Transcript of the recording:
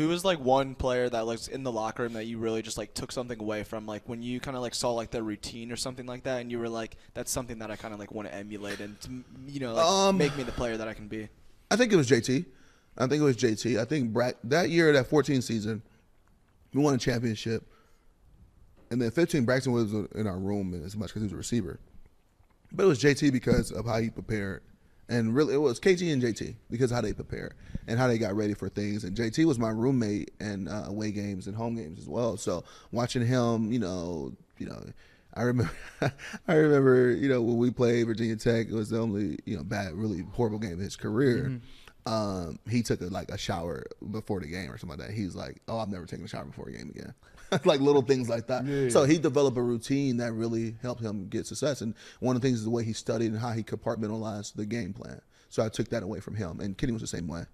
Who was like one player that was in the locker room that you really just like took something away from, like when you kind of like saw like their routine or something like that, and you were like, "That's something that I kind of like want to emulate and to, you know like, Um, make me the player that I can be." I think it was JT. I think it was JT. I think Bra- that year, that 14 season, we won a championship. And then 15, Braxton was in our room as much because he was a receiver. But it was JT because of how he prepared. And really, it was KG and JT because how they prepared and how they got ready for things. And JT was my roommate in uh, away games and home games as well. So watching him, you know, you know, I remember, I remember, you know, when we played Virginia Tech, it was the only, you know, bad, really horrible game of his career. Um, he took a, like a shower before the game or something like that. He's like, "Oh, I've never taken a shower before a game again." like little things like that. So he developed a routine that really helped him get success. And one of the things is the way he studied and how he compartmentalized the game plan. So I took that away from him. And Kenny was the same way.